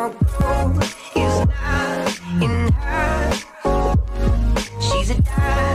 no gold is not enough. She's a dime.